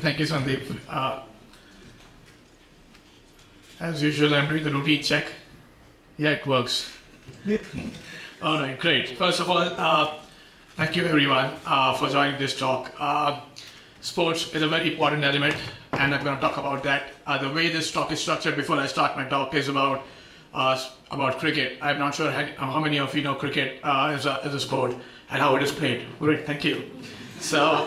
Thank you, Sandeep. Uh, as usual, I'm doing the routine check. Yeah, it works. All right, great. First of all, uh, thank you everyone uh, for joining this talk. Uh, sports is a very important element, and I'm going to talk about that. Uh, the way this talk is structured before I start my talk is about uh, about cricket. I'm not sure how many of you know cricket uh, as, a, as a sport and how it is played. Great, thank you. So.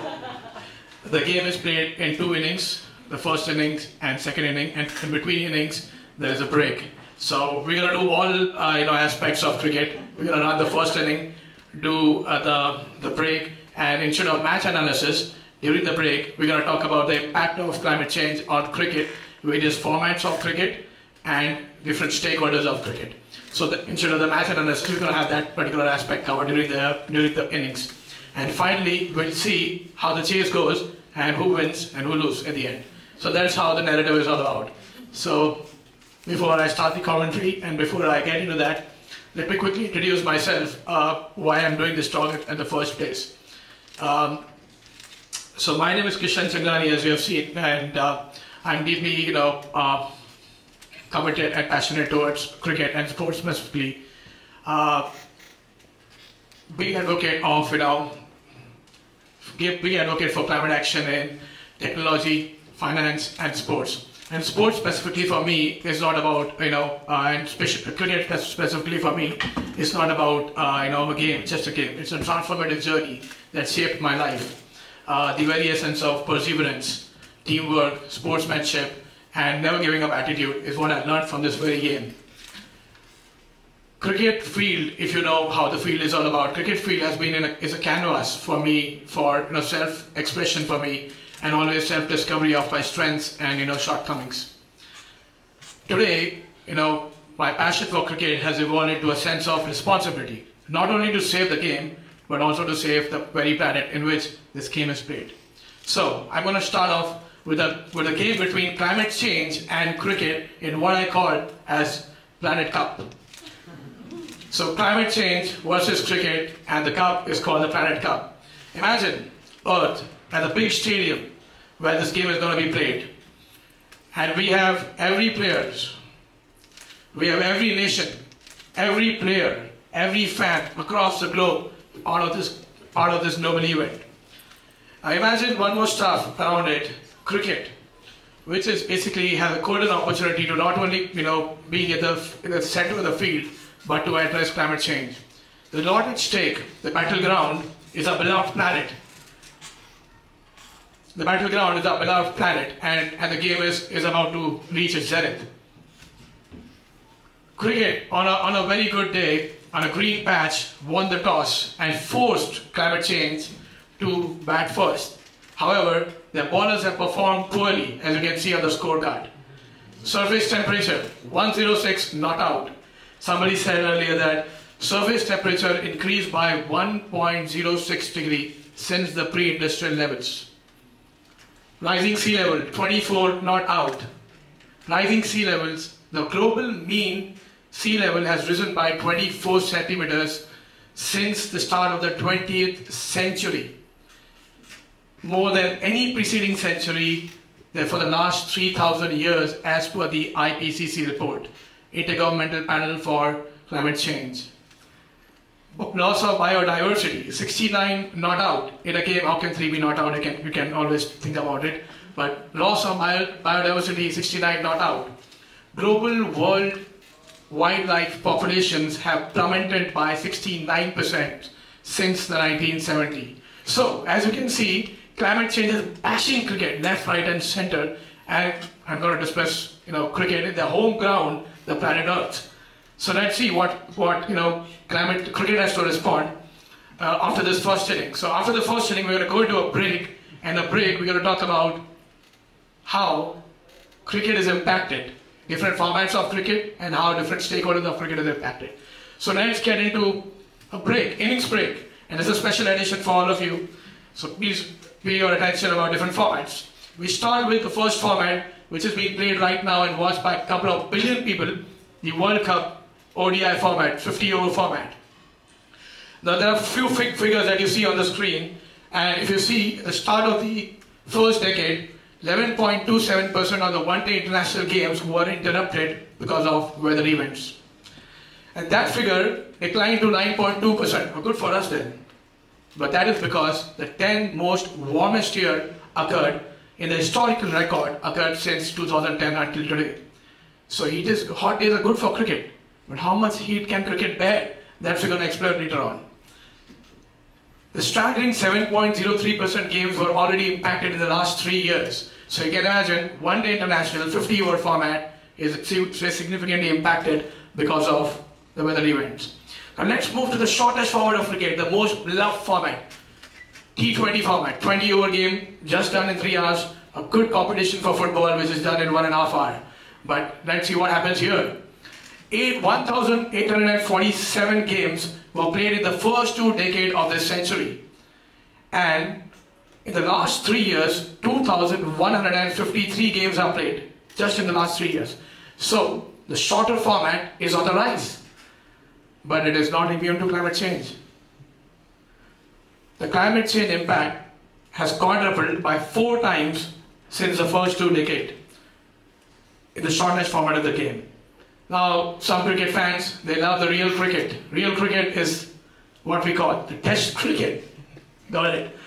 The game is played in two innings, the first innings and second inning, and in between innings there is a break. So we're gonna do all uh, you know aspects of cricket. We're gonna run the first inning, do uh, the the break, and instead of match analysis during the break, we're gonna talk about the impact of climate change on cricket, various formats of cricket, and different stakeholders of cricket. So the, instead of the match analysis, we're gonna have that particular aspect covered during the during the innings. And finally, we'll see how the chase goes and who wins and who loses at the end. So that's how the narrative is all about. So before I start the commentary and before I get into that, let me quickly introduce myself, uh, why I'm doing this talk in the first place. Um, so my name is Kishan Changlani, as you have seen, and uh, I'm deeply, you know, uh, committed and passionate towards cricket and sports specifically. Uh, being advocate of, you know, we advocate for climate action in technology, finance, and sports. And sports specifically for me is not about, you know, uh, and cricket specifically for me is not about, uh, you know, a game, just a game. It's a transformative journey that shaped my life. Uh, the very essence of perseverance, teamwork, sportsmanship, and never giving up attitude is what I learned from this very game cricket field, if you know how the field is all about, cricket field has been a, is a canvas for me for you know self-expression for me and always self-discovery of my strengths and you know shortcomings. Today, you know, my passion for cricket has evolved into a sense of responsibility, not only to save the game, but also to save the very planet in which this game is played. So I'm going to start off with a with a game between climate change and cricket in what I call as Planet Cup. So climate change versus cricket and the cup is called the Planet Cup. Imagine Earth at a big stadium where this game is going to be played. And we have every players, we have every nation, every player, every fan across the globe out of this, out of this noble event. I imagine one more stuff around it, cricket, which is basically has a golden opportunity to not only, you know, being at the, in the center of the field, but to address climate change. The lot at stake, the battleground, is our beloved planet. The battleground is our beloved planet, and, and the game is, is about to reach its zenith. Cricket, on a, on a very good day, on a green patch, won the toss and forced climate change to bat first. However, their bowlers have performed poorly, as you can see on the scorecard. Surface temperature, 106 not out. Somebody said earlier that surface temperature increased by 1.06 degree since the pre-industrial levels. Rising sea level, 24 not out. Rising sea levels, the global mean sea level has risen by 24 centimeters since the start of the 20th century. More than any preceding century for the last 3,000 years as per the IPCC report. Intergovernmental Panel for Climate Change. Loss of biodiversity, 69 not out. In a game, how can 3 be not out? You can, you can always think about it. But loss of bio, biodiversity, 69 not out. Global world wildlife populations have plummeted by 69% since the 1970s. So, as you can see, climate change is bashing cricket left, right, and center. And I'm going to discuss, you know, cricket in the home ground the planet Earth. So let's see what, what you know, climate cricket has to respond uh, after this first inning. So after the first inning, we're going to go into a break, and the break we're going to talk about how cricket is impacted, different formats of cricket, and how different stakeholders of cricket is impacted. So let's get into a break, innings break, and is a special edition for all of you. So please pay your attention about different formats. We start with the first format, which is being played right now and watched by a couple of billion people, the World Cup ODI format, 50 over format. Now there are a few figures that you see on the screen, and if you see the start of the first decade, 11.27% of the one-day international games were interrupted because of weather events. And that figure declined to 9.2%. good for us then. But that is because the 10 most warmest year occurred in the historical record occurred since 2010 until today. So heat is, hot days are good for cricket. But how much heat can cricket bear? That's we're going to explore later on. The staggering 7.03% games were already impacted in the last three years. So you can imagine one day international 50 over format is significantly impacted because of the weather events. Now let's move to the shortest format of cricket, the most beloved format. T20 format, 20 over game, just done in 3 hours, a good competition for football which is done in one and a half hour. But let's see what happens here. 1,847 games were played in the first two decades of this century. And in the last three years, 2,153 games are played, just in the last three years. So, the shorter format is on the rise, but it is not immune to climate change. The climate change impact has quadrupled by four times since the first two decades in the shortest format of the game. Now, some cricket fans, they love the real cricket. Real cricket is what we call the test cricket. Got it?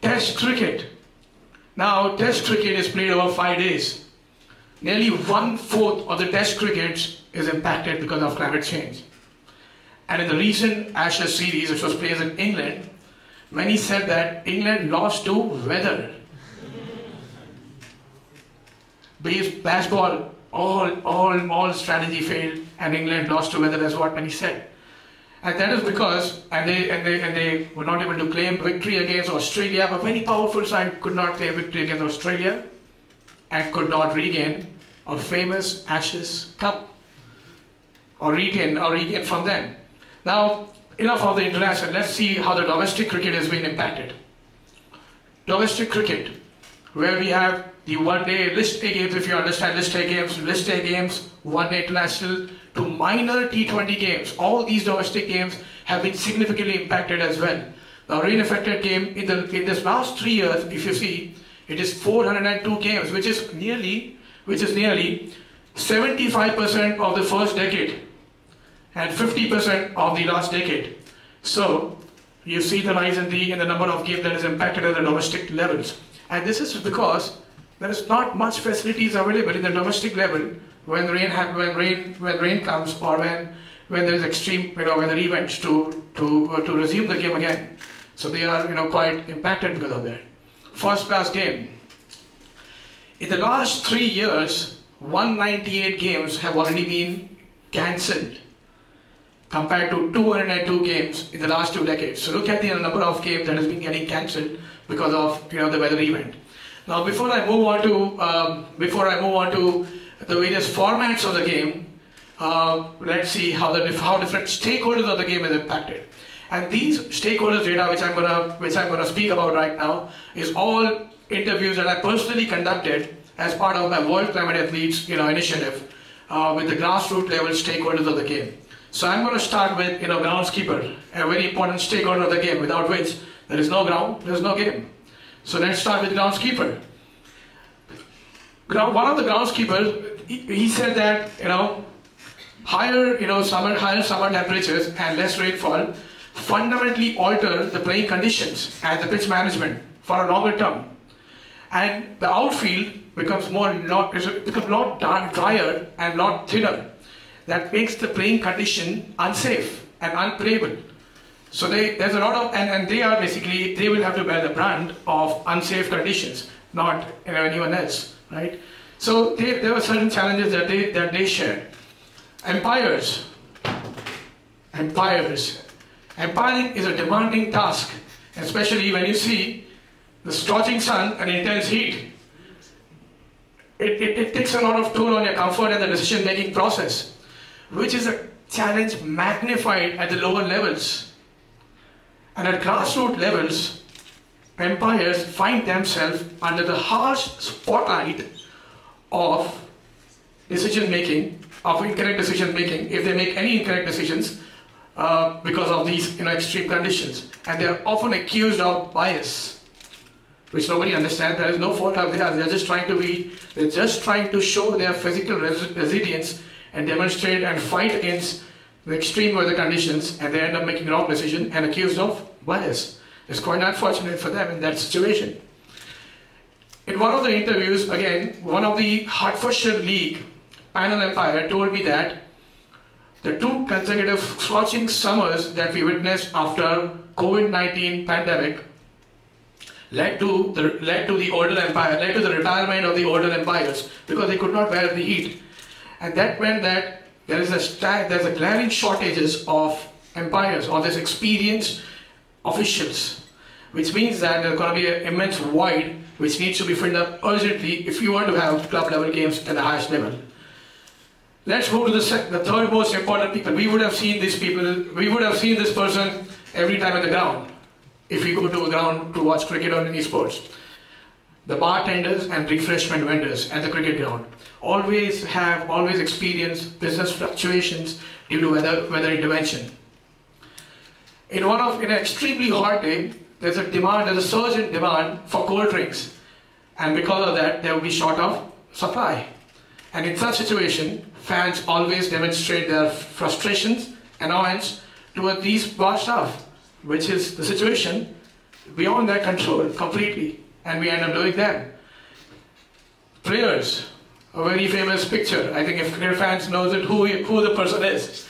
Test cricket. Now, test cricket is played over five days. Nearly one fourth of the test cricket is impacted because of climate change. And in the recent Ashes series, which was played in England, many said that England lost to weather. Bazball, all, all strategy failed and England lost to weather, that's what many said. And that is because, and they, and, they, and they were not able to claim victory against Australia, but very powerful side could not claim victory against Australia and could not regain a famous Ashes Cup or retain, or regain from them. Now, enough of the international, let's see how the domestic cricket has been impacted. Domestic cricket, where we have the one day list A games, if you understand list A games, list A games, one day international, to minor T20 games. All these domestic games have been significantly impacted as well. The rain affected game in the in this last three years, if you see, it is 402 games, which is nearly which is nearly 75% of the first decade and 50% of the last decade. So you see the rise in the in the number of games that is impacted at the domestic levels. And this is because there is not much facilities available in the domestic level when rain when rain when rain comes or when when there is extreme you know weather events to to uh, to resume the game again. So they are you know quite impacted because of that. First class game. In the last three years, 198 games have already been cancelled compared to 202 games in the last two decades. So look at the number of games that has been getting cancelled because of you know the weather event. Now, before I move on to um, before I move on to the various formats of the game, uh, let's see how the how different stakeholders of the game is impacted. And these stakeholders data, which I'm gonna which I'm gonna speak about right now, is all interviews that I personally conducted as part of my World Climate Athletes you know initiative uh, with the grassroots level stakeholders of the game. So I'm going to start with you know groundskeeper, a very important stakeholder of the game, without which there is no ground, there is no game. So let's start with groundskeeper. One of the groundskeepers, he said that, you know, higher, you know, summer, higher summer temperatures and less rainfall fundamentally alter the playing conditions and the pitch management for a longer term. And the outfield becomes more, lot, becomes a lot drier and lot thinner. That makes the playing condition unsafe and unplayable. So they, there's a lot of, and, and they are basically, they will have to bear the brunt of unsafe conditions, not you know, anyone else, right? So they, there were certain challenges that they, that they shared. Umpires, umpires. Umpiring is a demanding task, especially when you see the scorching sun and intense heat. It, it, it takes a lot of toll on your comfort and the decision-making process, which is a challenge magnified at the lower levels. And at grassroots levels, umpires find themselves under the harsh spotlight of decision making, of incorrect decision making, if they make any incorrect decisions uh, because of these you know, extreme conditions. And they are often accused of bias. which nobody understands. There is no fault of theirs. They're just trying to be, they're just trying to show their physical res- resilience and demonstrate and fight against the extreme weather conditions, and they end up making wrong decision and accused of bias. It's quite unfortunate for them in that situation. In one of the interviews, again, one of the Hertfordshire League panel umpire told me that the two consecutive scorching summers that we witnessed after COVID-19 pandemic led to the led to the older umpire, led to the retirement of the older umpires because they could not bear the heat, and that meant that there is a there's a glaring shortages of umpires or this experienced officials, which means that there's going to be an immense void which needs to be filled up urgently if you want to have club level games at the highest level. Let's move to the, the third most important people. We would have seen these people, we would have seen this person every time at the ground if we go to a ground to watch cricket or any sports. The bartenders and refreshment vendors at the cricket ground always have always experienced business fluctuations due to weather, weather intervention. In one of in an extremely hot day, there's a demand, there's a surge in demand for cold drinks, and because of that, there will be short of supply. And in such situation, fans always demonstrate their frustrations, annoyance towards these bar staff, which is the situation beyond their control completely, and we end up doing that. Players, a very famous picture. I think if cricket fans knows it, who who the person is.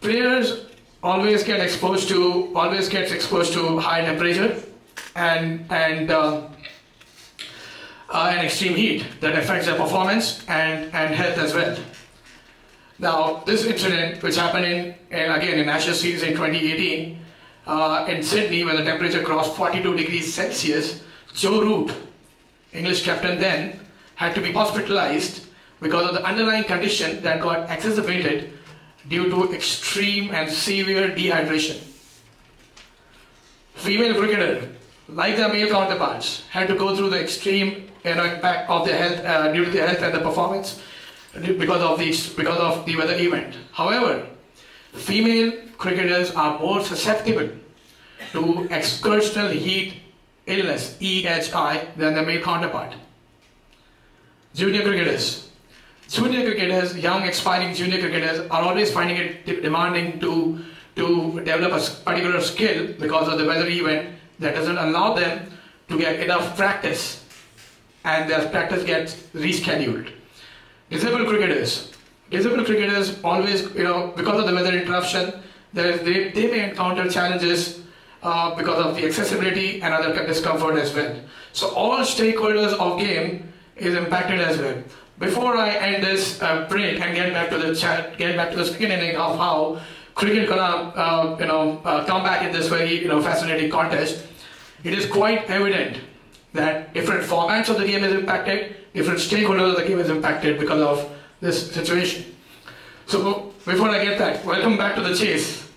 Players always get exposed to always gets exposed to high temperature and and. Um, uh, and extreme heat that affects their performance and, and health as well. Now, this incident, which happened in, in again in Ashes series in 2018 uh, in Sydney, where the temperature crossed 42 degrees Celsius, Joe Root, English captain then, had to be hospitalized because of the underlying condition that got exacerbated due to extreme and severe dehydration. Female cricketer, like their male counterparts, had to go through the extreme you know, impact of their health uh, due to their health and the performance because of the because of the weather event. However, female cricketers are more susceptible to exertional heat illness (EHI) than their male counterpart. Junior cricketers. Junior cricketers, young aspiring junior cricketers, are always finding it demanding to to develop a particular skill because of the weather event that doesn't allow them to get enough practice and their practice gets rescheduled. Disabled cricketers. Disabled cricketers always, you know, because of the weather interruption, they, they may encounter challenges uh, because of the accessibility and other discomfort as well. So all stakeholders of game is impacted as well. Before I end this uh, break and get back to the chat, get back to the second inning of how cricket gonna, uh, you know, uh, come back in this very, you know, fascinating contest, it is quite evident that different formats of the game is impacted, different stakeholders of the game is impacted because of this situation. So before I get that, welcome back to the chase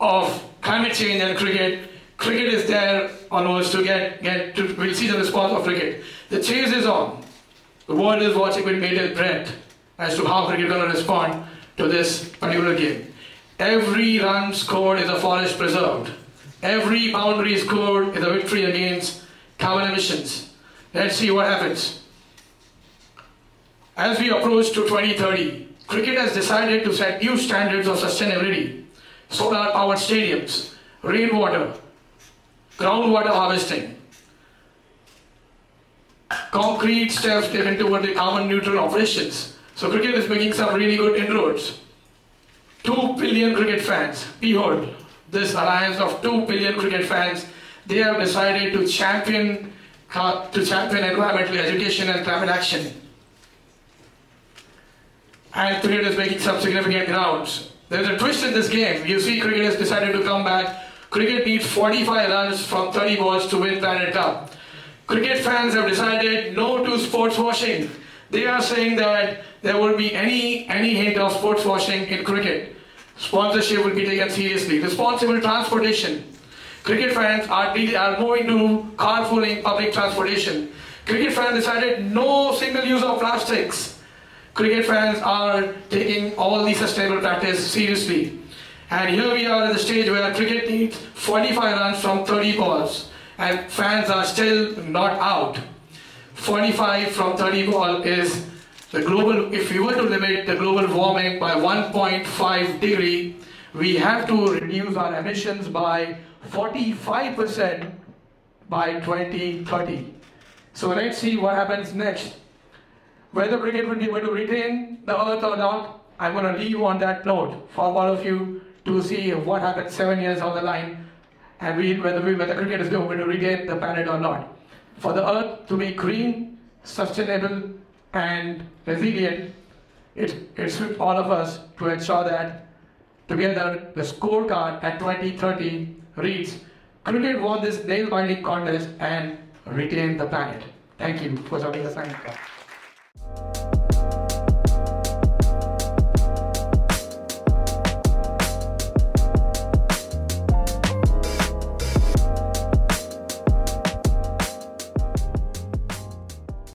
of climate change and cricket. Cricket is there almost to get, get to we'll see the response of cricket. The chase is on. The world is watching with bated breath as to how cricket is going to respond to this particular game. Every run scored is a forest preserved. Every boundary scored is a victory against carbon emissions. Let's see what happens. As we approach to 2030, cricket has decided to set new standards of sustainability. Solar powered stadiums, rainwater, groundwater harvesting, concrete steps taken toward the carbon neutral operations. So cricket is making some really good inroads. 2 billion cricket fans, behold, this alliance of 2 billion cricket fans they have decided to champion uh, to champion environmental education and climate action. And cricket is making some significant grounds. There's a twist in this game. You see, cricket has decided to come back. Cricket needs 45 runs from 30 balls to win Planet Cup. Cricket fans have decided no to sports washing. They are saying that there will be any any hint of sports washing in cricket. Sponsorship will be taken seriously. Responsible transportation. Cricket fans are, are moving to carpooling public transportation. Cricket fans decided no single use of plastics. Cricket fans are taking all the sustainable practice seriously. And here we are at the stage where cricket needs 45 runs from 30 balls. and fans are still not out. 45 from 30 ball is the global, if we were to limit the global warming by 1.5 degree, we have to reduce our emissions by 45% by 2030. So let's see what happens next. Whether Brigade will be able to retain the Earth or not, I'm going to leave on that note for all of you to see what happens seven years down the line and we, whether, we, whether cricket is going to regain the planet or not. For the Earth to be green, sustainable, and resilient, it, it's with all of us to ensure that together the scorecard at 2030 reads Cricket won this nail-binding contest and retained the planet. Thank you for joining us.